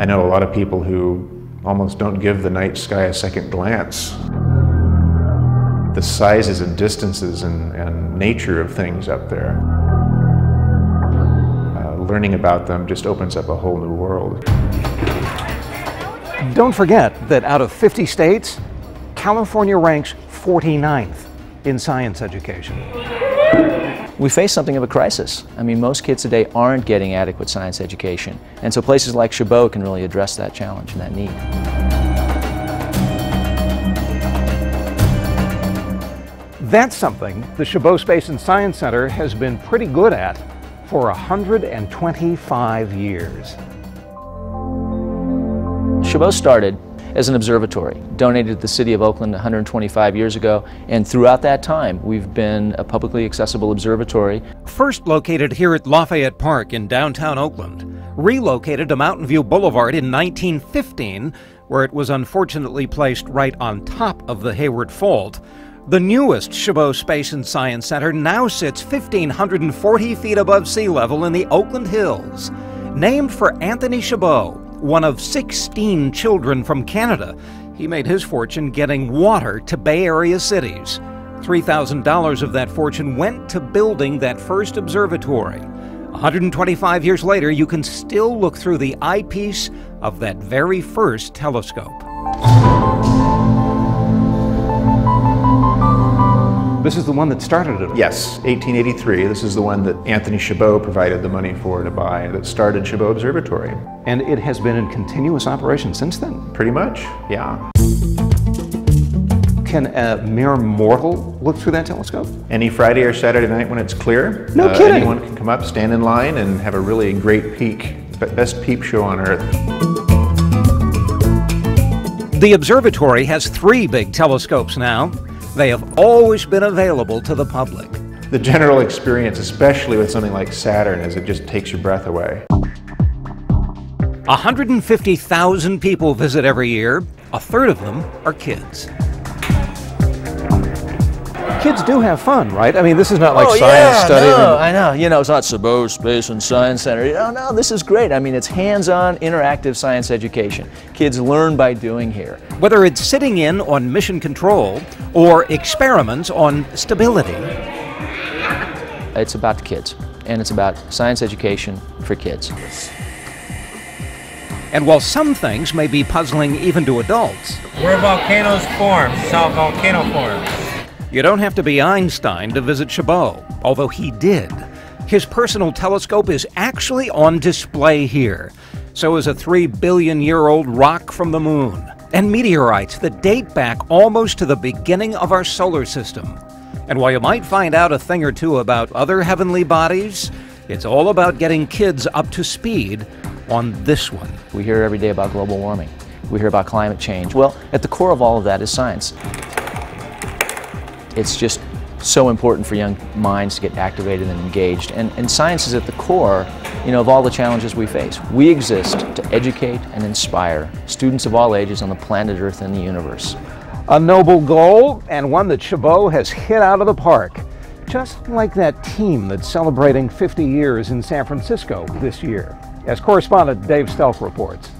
I know a lot of people who almost don't give the night sky a second glance. The sizes and distances and, and nature of things up there. Uh, learning about them just opens up a whole new world. Don't forget that out of 50 states, California ranks 49th in science education. We face something of a crisis. I mean, most kids today aren't getting adequate science education. And so places like Chabot can really address that challenge and that need. That's something the Chabot Space and Science Center has been pretty good at for 125 years. Chabot started as an observatory, donated to the City of Oakland 125 years ago, and throughout that time we've been a publicly accessible observatory. First located here at Lafayette Park in downtown Oakland, relocated to Mountain View Boulevard in 1915, where it was unfortunately placed right on top of the Hayward Fault. The newest Chabot Space and Science Center now sits 1,540 feet above sea level in the Oakland Hills. Named for Anthony Chabot, one of 16 children from Canada, he made his fortune getting water to Bay Area cities. $3,000 of that fortune went to building that first observatory. 125 years later, you can still look through the eyepiece of that very first telescope. This is the one that started it. Yes, 1883. This is the one that Anthony Chabot provided the money for to buy that started Chabot Observatory. And it has been in continuous operation since then? Pretty much, yeah. Can a mere mortal look through that telescope? Any Friday or Saturday night when it's clear. No uh, kidding. Anyone can come up, stand in line, and have a really great peek. Best peep show on Earth. The observatory has three big telescopes now. They have always been available to the public. The general experience, especially with something like Saturn, is it just takes your breath away. 150,000 people visit every year. A third of them are kids kids do have fun, right? I mean, this is not like oh, science yeah, study. No, I know. You know, it's not Chabot Space and Science Center. You know, no, this is great. I mean, it's hands-on, interactive science education. Kids learn by doing here. Whether it's sitting in on mission control or experiments on stability. It's about the kids, and it's about science education for kids. And while some things may be puzzling even to adults, where volcanoes form, how volcano forms. You don't have to be Einstein to visit Chabot, although he did. His personal telescope is actually on display here. So is a 3 billion year old rock from the moon, and meteorites that date back almost to the beginning of our solar system. And while you might find out a thing or two about other heavenly bodies, it's all about getting kids up to speed on this one. We hear every day about global warming. We hear about climate change. Well, at the core of all of that is science. It's just so important for young minds to get activated and engaged. And, and science is at the core you know, of all the challenges we face. We exist to educate and inspire students of all ages on the planet Earth and the universe. A noble goal and one that Chabot has hit out of the park. Just like that team that's celebrating 50 years in San Francisco this year. As correspondent Dave Stelk reports.